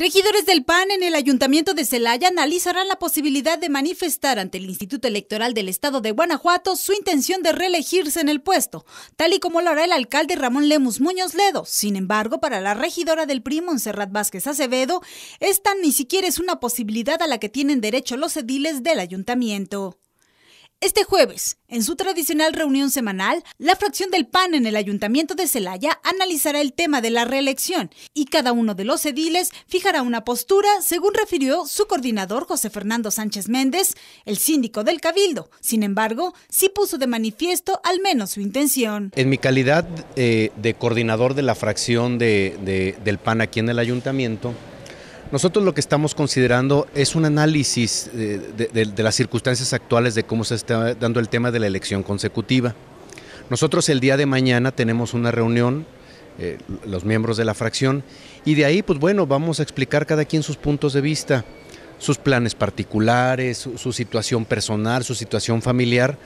Regidores del PAN en el Ayuntamiento de Celaya analizarán la posibilidad de manifestar ante el Instituto Electoral del Estado de Guanajuato su intención de reelegirse en el puesto, tal y como lo hará el alcalde Ramón Lemus Muñoz Ledo. Sin embargo, para la regidora del PRI, Monserrat Vázquez Acevedo, esta ni siquiera es una posibilidad a la que tienen derecho los ediles del ayuntamiento. Este jueves, en su tradicional reunión semanal, la fracción del PAN en el Ayuntamiento de Celaya analizará el tema de la reelección y cada uno de los ediles fijará una postura, según refirió su coordinador José Fernando Sánchez Méndez, el síndico del Cabildo. Sin embargo, sí puso de manifiesto al menos su intención. En mi calidad eh, de coordinador de la fracción del PAN aquí en el Ayuntamiento, nosotros lo que estamos considerando es un análisis de, las circunstancias actuales de cómo se está dando el tema de la elección consecutiva. Nosotros el día de mañana tenemos una reunión, eh, los miembros de la fracción, y de ahí, pues bueno, vamos a explicar cada quien sus puntos de vista, sus planes particulares, su situación personal, su situación familiar,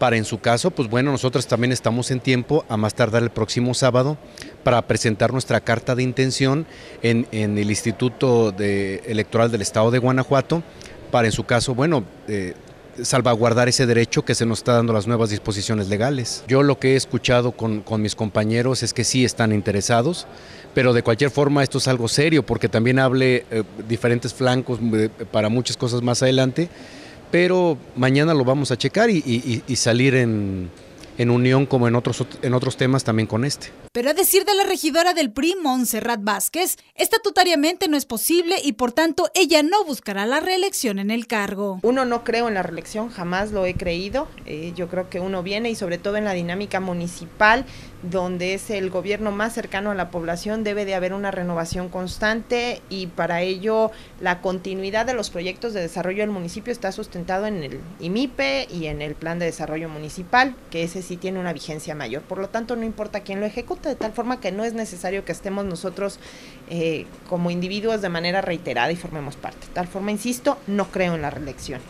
para en su caso, pues bueno, nosotros también estamos en tiempo, a más tardar el próximo sábado, para presentar nuestra carta de intención en, el Instituto Electoral del Estado de Guanajuato, para en su caso, bueno, eh, salvaguardar ese derecho que se nos está dando las nuevas disposiciones legales. Yo lo que he escuchado con, mis compañeros es que sí están interesados, pero de cualquier forma esto es algo serio porque también hable eh, diferentes flancos eh, para muchas cosas más adelante pero mañana lo vamos a checar y, salir en, en unión como en otros, en otros temas también con este. Pero a decir de la regidora del PRI, Montserrat Vázquez, estatutariamente no es posible y por tanto ella no buscará la reelección en el cargo. Uno no creo en la reelección, jamás lo he creído. Eh, yo creo que uno viene y sobre todo en la dinámica municipal, donde es el gobierno más cercano a la población, debe de haber una renovación constante y para ello la continuidad de los proyectos de desarrollo del municipio está sustentado en el IMIPE y en el Plan de Desarrollo Municipal, que ese tiene una vigencia mayor. Por lo tanto, no importa quién lo ejecute de tal forma que no es necesario que estemos nosotros eh, como individuos de manera reiterada y formemos parte. De tal forma, insisto, no creo en la reelección.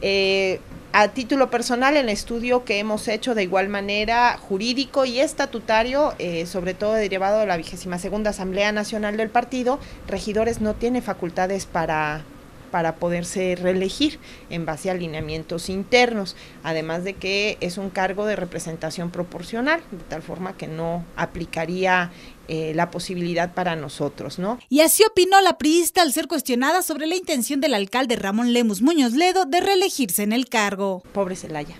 Eh, a título personal, el estudio que hemos hecho de igual manera jurídico y estatutario, eh, sobre todo derivado de la vigésima segunda Asamblea Nacional del Partido, regidores no tiene facultades para para poderse reelegir en base a alineamientos internos, además de que es un cargo de representación proporcional, de tal forma que no aplicaría eh, la posibilidad para nosotros, ¿no? Y así opinó la priista al ser cuestionada sobre la intención del alcalde Ramón Lemus Muñoz Ledo de reelegirse en el cargo. Pobre Celaya.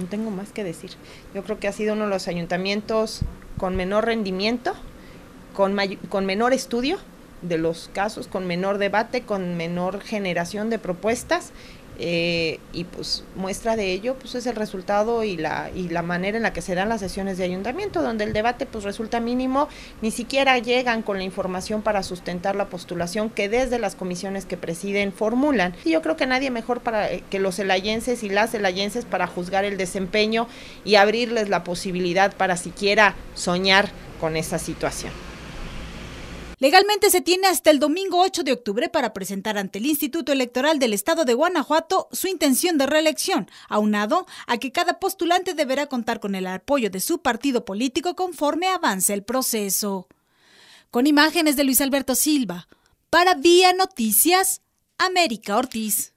No tengo más que decir. Yo creo que ha sido uno de los ayuntamientos con menor rendimiento, con, con menor estudio de los casos, con menor debate, con menor generación de propuestas. Eh, y pues muestra de ello pues es el resultado y la y la manera en la que se dan las sesiones de ayuntamiento donde el debate pues resulta mínimo ni siquiera llegan con la información para sustentar la postulación que desde las comisiones que presiden formulan y yo creo que nadie mejor para eh, que los elayenses y las elayenses para juzgar el desempeño y abrirles la posibilidad para siquiera soñar con esa situación. Legalmente se tiene hasta el domingo 8 de octubre para presentar ante el Instituto Electoral del Estado de Guanajuato su intención de reelección, aunado a que cada postulante deberá contar con el apoyo de su partido político conforme avance el proceso. Con imágenes de Luis Alberto Silva, para Vía Noticias, América Ortiz.